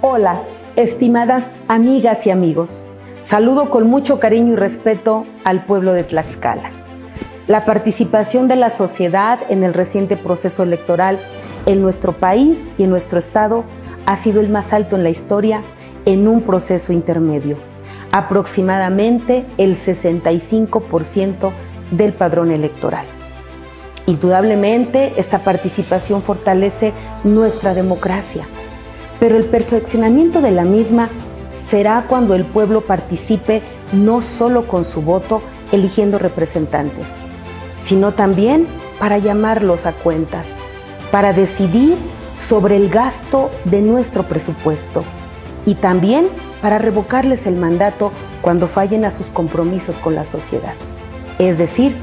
Hola, estimadas amigas y amigos. Saludo con mucho cariño y respeto al pueblo de Tlaxcala. La participación de la sociedad en el reciente proceso electoral en nuestro país y en nuestro estado ha sido el más alto en la historia en un proceso intermedio, aproximadamente el 65% del padrón electoral. Indudablemente, esta participación fortalece nuestra democracia, pero el perfeccionamiento de la misma será cuando el pueblo participe no solo con su voto eligiendo representantes, sino también para llamarlos a cuentas, para decidir sobre el gasto de nuestro presupuesto y también para revocarles el mandato cuando fallen a sus compromisos con la sociedad. Es decir,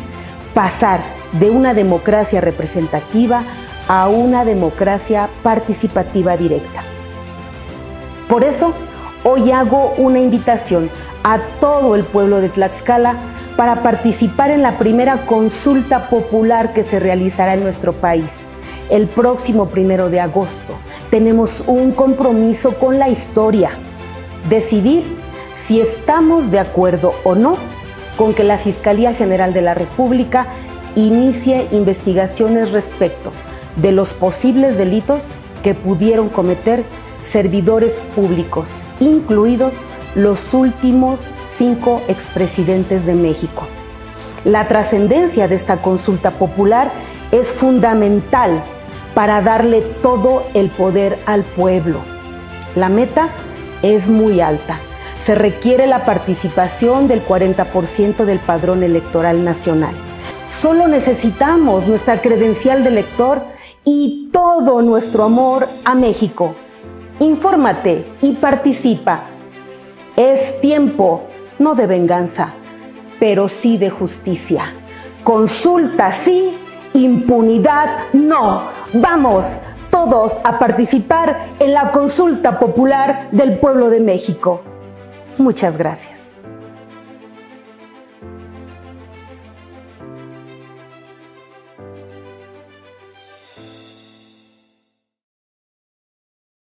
pasar de una democracia representativa a una democracia participativa directa. Por eso, hoy hago una invitación a todo el pueblo de Tlaxcala para participar en la primera consulta popular que se realizará en nuestro país. El próximo primero de agosto tenemos un compromiso con la historia, decidir si estamos de acuerdo o no con que la Fiscalía General de la República inicie investigaciones respecto de los posibles delitos que pudieron cometer servidores públicos, incluidos los últimos cinco expresidentes de México. La trascendencia de esta consulta popular es fundamental para darle todo el poder al pueblo. La meta es muy alta. Se requiere la participación del 40% del padrón electoral nacional. Solo necesitamos nuestra credencial de elector y todo nuestro amor a México. Infórmate y participa. Es tiempo, no de venganza, pero sí de justicia. Consulta sí, impunidad no. Vamos todos a participar en la consulta popular del pueblo de México. Muchas gracias.